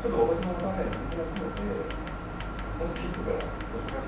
ちょっと私の考えに気になるので、もしいいからご紹介